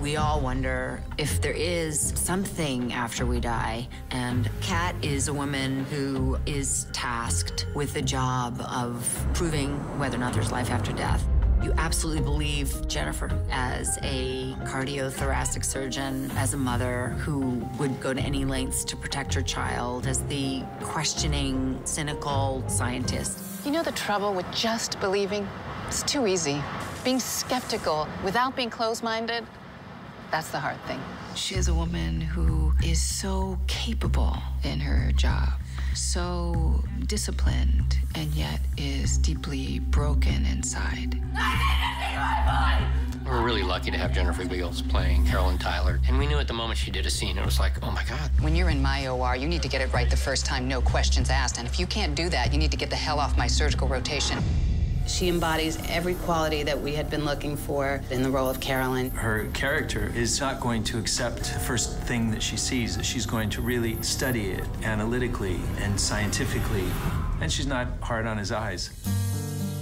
We all wonder if there is something after we die. And Kat is a woman who is tasked with the job of proving whether or not there's life after death. You absolutely believe Jennifer as a cardiothoracic surgeon, as a mother who would go to any lengths to protect her child, as the questioning, cynical scientist. You know the trouble with just believing? It's too easy. Being skeptical without being closed minded, that's the hard thing. She is a woman who is so capable in her job, so disciplined, and yet is deeply broken inside. We're really lucky to have Jennifer Beals playing Carolyn Tyler. And we knew at the moment she did a scene, it was like, oh my God. When you're in my OR, you need to get it right the first time, no questions asked. And if you can't do that, you need to get the hell off my surgical rotation. She embodies every quality that we had been looking for in the role of Carolyn. Her character is not going to accept the first thing that she sees. She's going to really study it analytically and scientifically. And she's not hard on his eyes.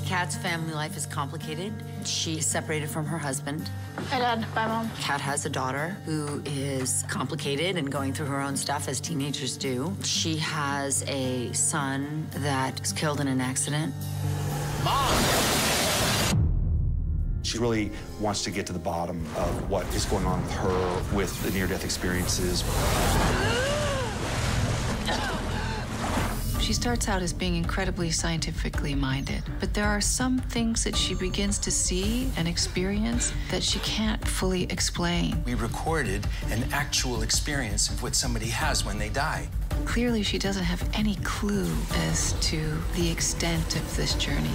Kat's family life is complicated. She's separated from her husband. Hi, Dad. Bye, Mom. Kat has a daughter who is complicated and going through her own stuff as teenagers do. She has a son that was killed in an accident. She really wants to get to the bottom of what is going on with her with the near-death experiences. She starts out as being incredibly scientifically minded, but there are some things that she begins to see and experience that she can't fully explain. We recorded an actual experience of what somebody has when they die. Clearly, she doesn't have any clue as to the extent of this journey.